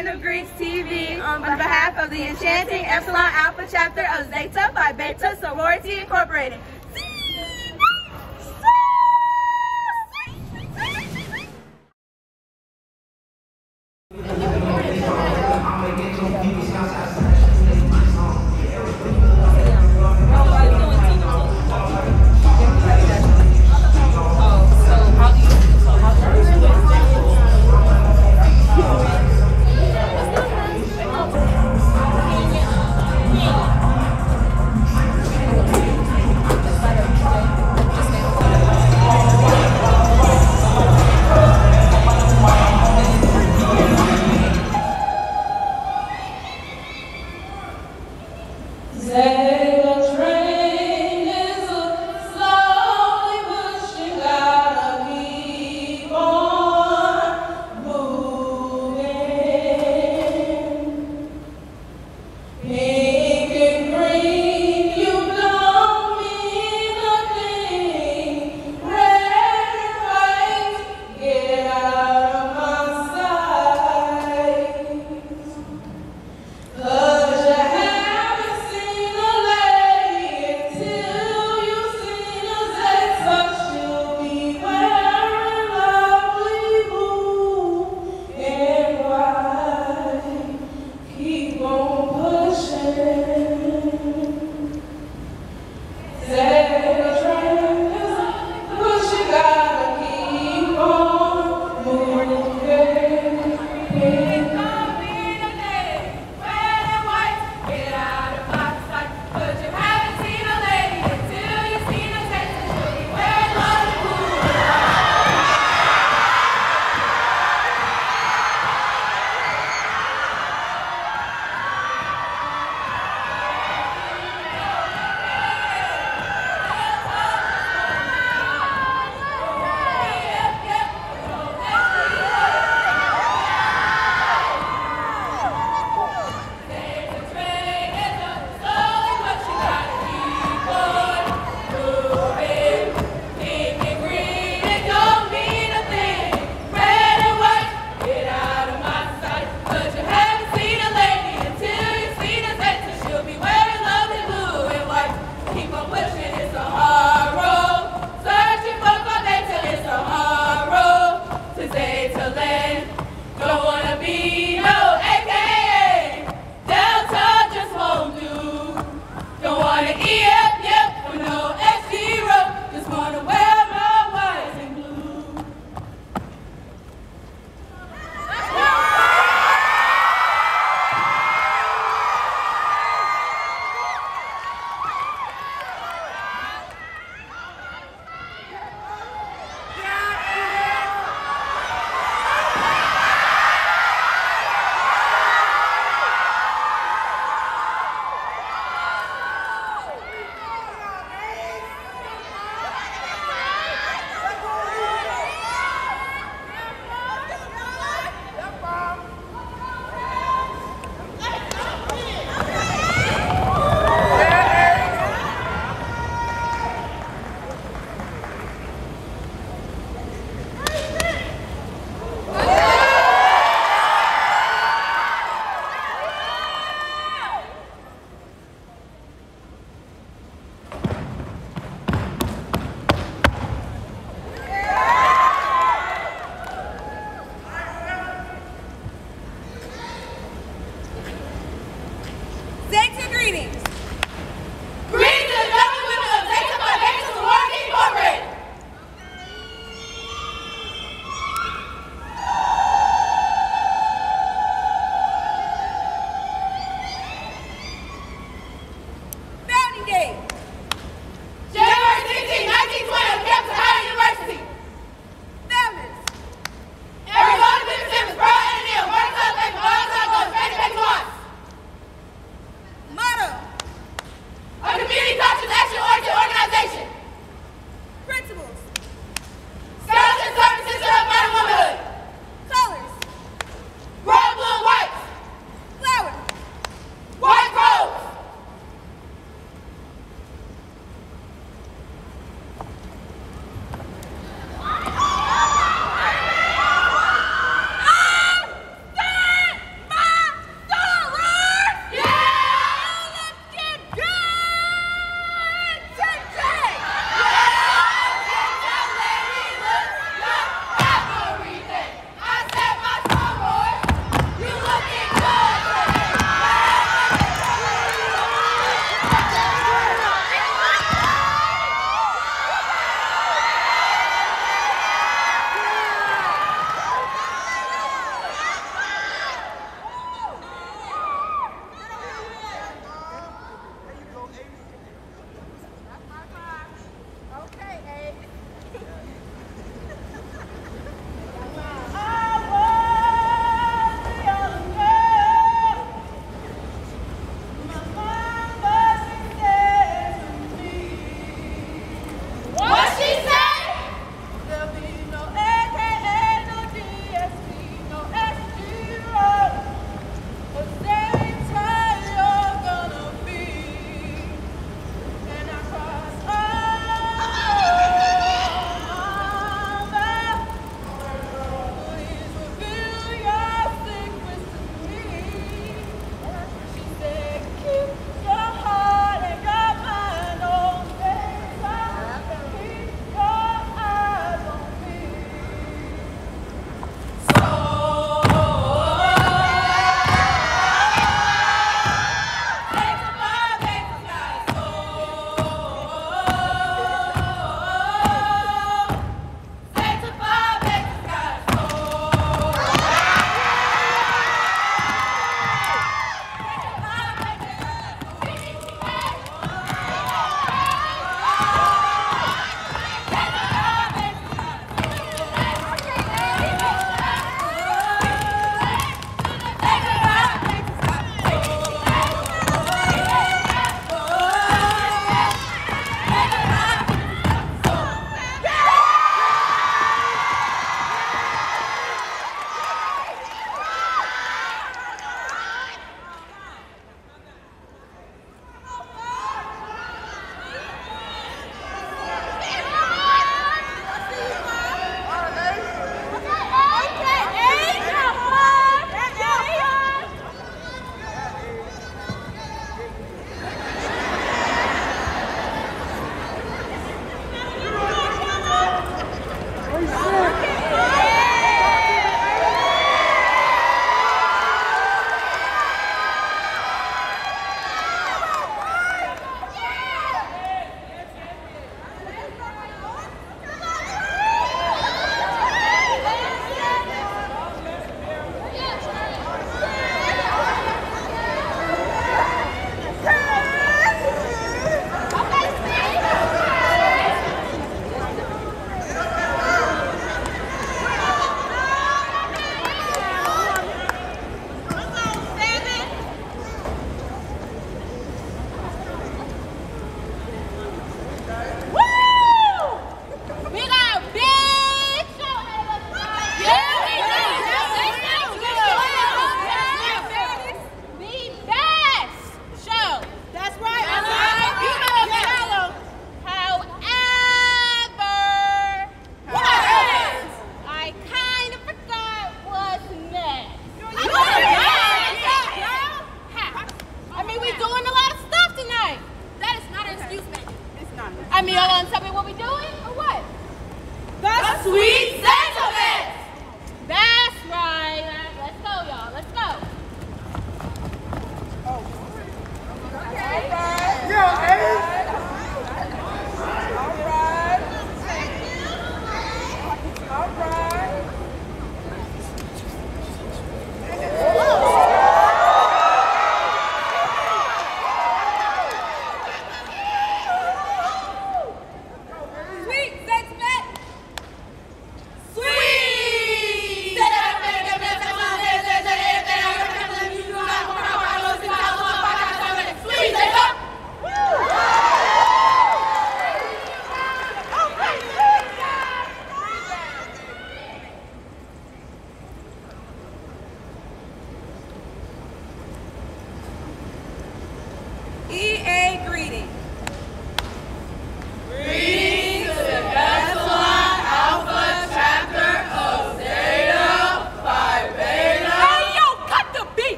Of Greeks TV on behalf of the Enchanting Epsilon Alpha chapter of Zeta Phi Beta Sorority Incorporated. meal on September